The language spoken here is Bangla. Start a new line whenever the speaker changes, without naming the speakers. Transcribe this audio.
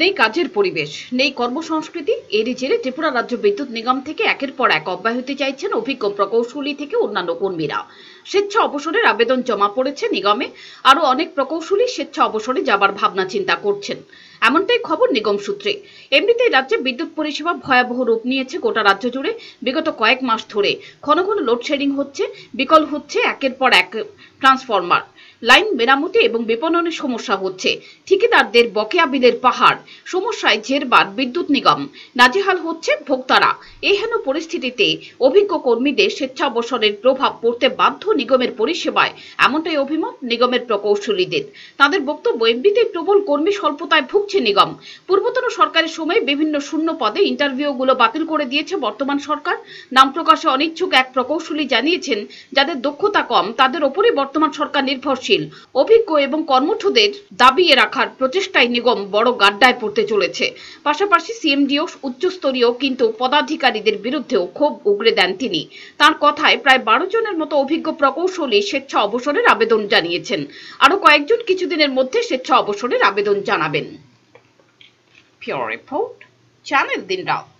নেই কাজের পরিবেশ, নেই কর্মসংস্কৃতি। এরই জেরে ত্রিপুরা রাজ্য বিদ্যুৎ নিগম থেকে একের পর এক অব্যাহতি চাইছেন অভিজ্ঞ প্রকৌশলী থেকে অন্যান্য কর্মীরা। স্বেচ্ছা অবসরের আবেদন জমা পড়েছে নিগমে। আরও অনেক প্রকৌশলী স্বেচ্ছা অবসরে যাবার ভাবনা চিন্তা করছেন। এমনটাই খবর নিগম সূত্রে। এমনিতেই রাজ্যে বিদ্যুৎ পরিষেবা ভয়াবহ রূপ নিয়েছে গোটা রাজ্য জুড়ে। বিগত কয়েক মাস ধরে ঘন ঘন লোডশেডিং হচ্ছে, বিকল হচ্ছে, একের পর এক ট্রান্সফরমার লাইন মেরামতি এবং বিপণনের সমস্যা হচ্ছে। ঠিকাদারদের বকেয়া বিলের পাহাড়, সমস্যায় জেরবার বিদ্যুৎ নিগম। নাজেহাল হচ্ছে ভোক্তারা। এই হেন পরিস্থিতিতে অভিজ্ঞ কর্মীদের স্বেচ্ছাবসরের প্রভাব পড়তে বাধ্য নিগমের পরিষেবায়, এমনটাই অভিমত নিগমের প্রকৌশলীদের। তাদের বক্তব্য এমনিতেই প্রবল কর্মী স্বল্পতায় ভুগছে নিগম। পূর্বতন সরকারের সময় বিভিন্ন শূন্য পদে ইন্টারভিউগুলো বাতিল করে দিয়েছে বর্তমান সরকার। নাম প্রকাশে অনিচ্ছুক এক প্রকৌশলী জানিয়েছেন, যাদের দক্ষতা কম, তাদের ওপরই বর্তমান সরকার নির্ভরশীল। অভিজ্ঞ এবং কর্মঠদের দাবিয়ে রাখার প্রচেষ্টায় নিগম বড় গাড্ডায় পড়তে চলেছে। পাশাপাশি সিএমডিও, উচ্চস্তরীয় কিন্তু পদাধিকারীদের বিরুদ্ধেও ক্ষোভ উগরে দেন তিনি। তার কথায় প্রায় বারো জনের মতো অভিজ্ঞ প্রকৌশলী স্বেচ্ছা অবসরের আবেদন জানিয়েছেন। আরও কয়েকজন কিছুদিনের মধ্যে স্বেচ্ছা অবসরের আবেদন জানাবেন। রিপোর্ট, চ্যানেল দিন রাত